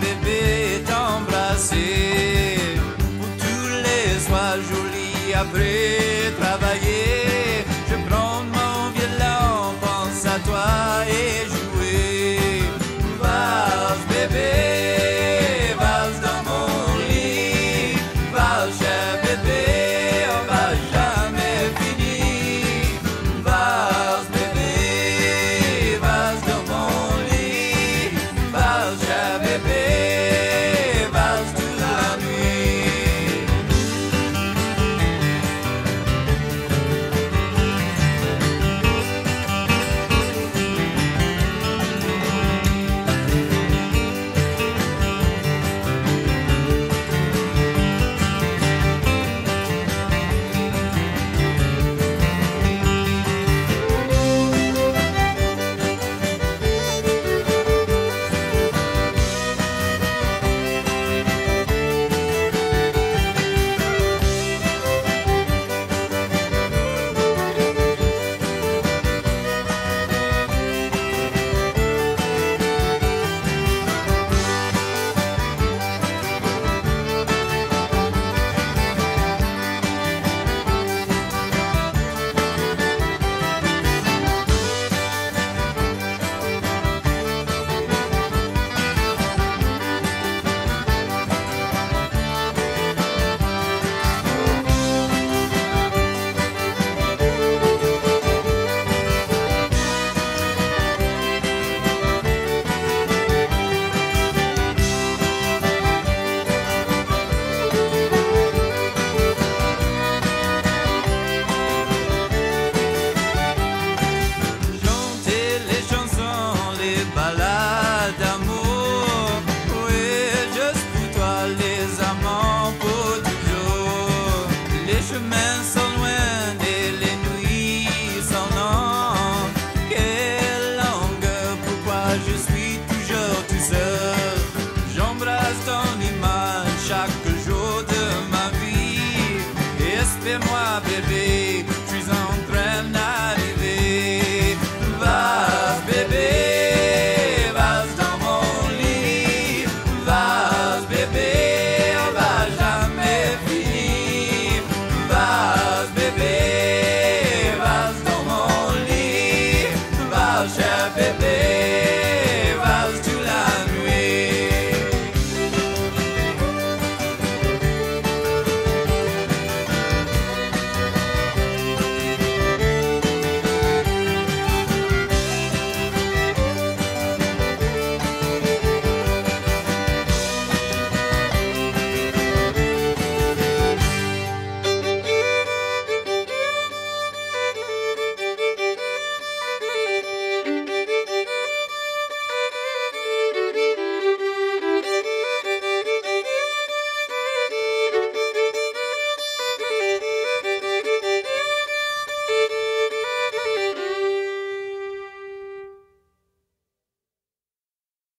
bébé est où tous les soirs jolis après. fais-moi bébé, je suis en train d'arriver. Va bébé, va dans mon lit, va bébé, on va jamais finir.